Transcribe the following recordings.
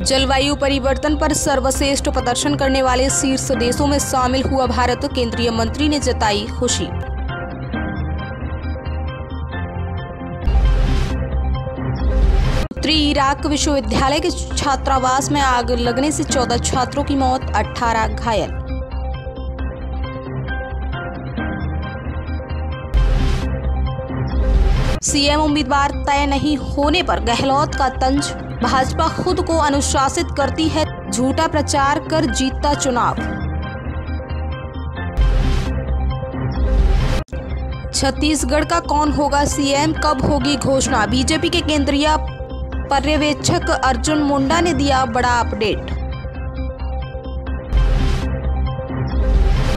जलवायु परिवर्तन पर सर्वश्रेष्ठ प्रदर्शन करने वाले शीर्ष देशों में शामिल हुआ भारत, केंद्रीय मंत्री ने जताई खुशी। उत्तरी इराक विश्वविद्यालय के छात्रावास में आग लगने से 14 छात्रों की मौत 18 घायल। सीएम उम्मीदवार तय नहीं होने पर गहलोत का तंज भाजपा खुद को अनुशासित करती है, झूठा प्रचार कर जीतता चुनाव। छत्तीसगढ़ का कौन होगा सीएम, कब होगी घोषणा? बीजेपी के केंद्रीय पर्यवेक्षक अर्जुन मुंडा ने दिया बड़ा अपडेट।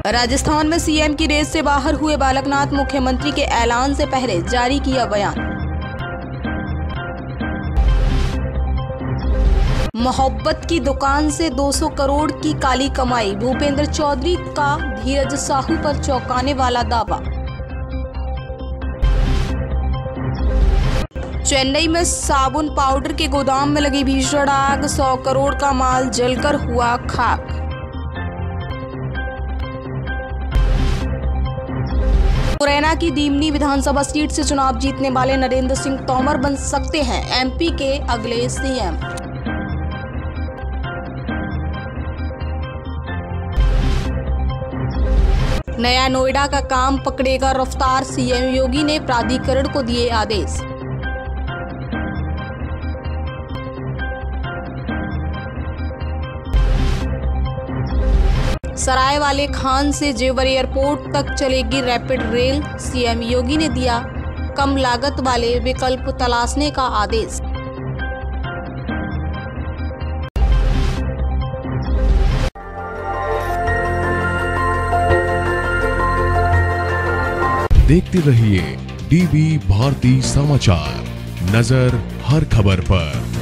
राजस्थान में सीएम की रेस से बाहर हुए बालकनाथ मुख्यमंत्री के ऐलान से पहले जारी किया बयान। मोहब्बत की दुकान से 200 करोड़ की काली कमाई, भूपेंद्र चौधरी का धीरज साहू पर चौंकाने वाला दावा। चेन्नई में साबुन पाउडर के गोदाम में लगी भीषण आग 100 करोड़ का माल जलकर हुआ खाक। मुरैना की दीमनी विधानसभा सीट से चुनाव जीतने वाले नरेंद्र सिंह तोमर बन सकते हैं एमपी के अगले सीएम। नया नोएडा का काम पकड़ेगा रफ्तार सीएम योगी ने प्राधिकरण को दिए आदेश। सराय वाले खान से जेवर एयरपोर्ट तक चलेगी रैपिड रेल, सीएम योगी ने दिया कम लागत वाले विकल्प तलाशने का आदेश। देखते रहिए डीवी भारती समाचार, नज़र हर खबर पर।